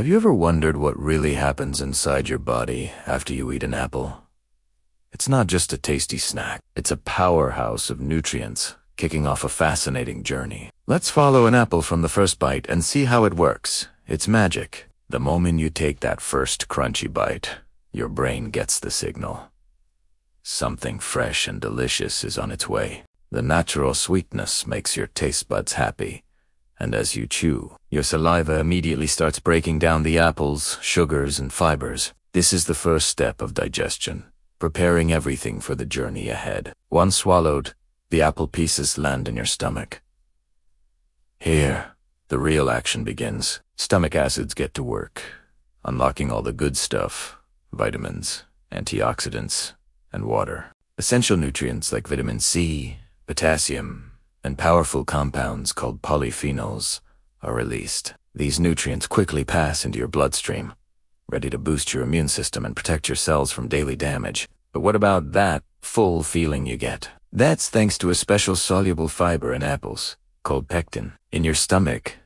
Have you ever wondered what really happens inside your body after you eat an apple? It's not just a tasty snack. It's a powerhouse of nutrients, kicking off a fascinating journey. Let's follow an apple from the first bite and see how it works. It's magic. The moment you take that first crunchy bite, your brain gets the signal. Something fresh and delicious is on its way. The natural sweetness makes your taste buds happy. And as you chew, your saliva immediately starts breaking down the apples, sugars, and fibers. This is the first step of digestion, preparing everything for the journey ahead. Once swallowed, the apple pieces land in your stomach. Here, the real action begins. Stomach acids get to work, unlocking all the good stuff, vitamins, antioxidants, and water. Essential nutrients like vitamin C, potassium, and powerful compounds called polyphenols are released. These nutrients quickly pass into your bloodstream, ready to boost your immune system and protect your cells from daily damage. But what about that full feeling you get? That's thanks to a special soluble fiber in apples called pectin. In your stomach,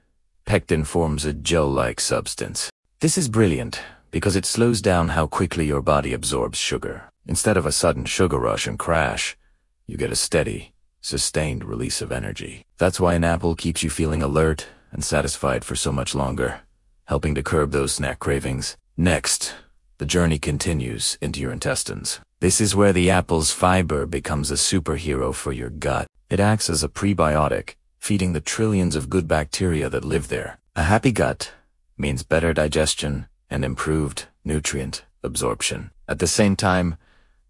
pectin forms a gel-like substance. This is brilliant because it slows down how quickly your body absorbs sugar. Instead of a sudden sugar rush and crash, you get a steady, sustained release of energy. That's why an apple keeps you feeling alert and satisfied for so much longer, helping to curb those snack cravings. Next, the journey continues into your intestines. This is where the apple's fiber becomes a superhero for your gut. It acts as a prebiotic, feeding the trillions of good bacteria that live there. A happy gut means better digestion and improved nutrient absorption. At the same time,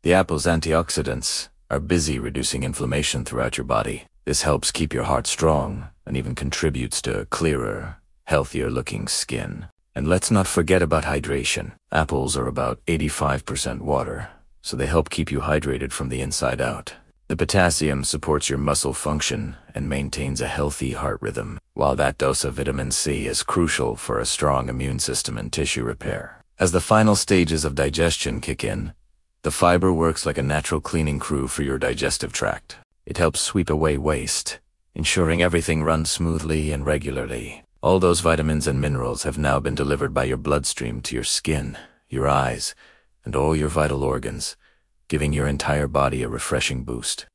the apple's antioxidants are busy reducing inflammation throughout your body. This helps keep your heart strong and even contributes to a clearer, healthier looking skin. And let's not forget about hydration. Apples are about 85% water, so they help keep you hydrated from the inside out. The potassium supports your muscle function and maintains a healthy heart rhythm, while that dose of vitamin C is crucial for a strong immune system and tissue repair. As the final stages of digestion kick in, the fiber works like a natural cleaning crew for your digestive tract. It helps sweep away waste, ensuring everything runs smoothly and regularly. All those vitamins and minerals have now been delivered by your bloodstream to your skin, your eyes, and all your vital organs, giving your entire body a refreshing boost.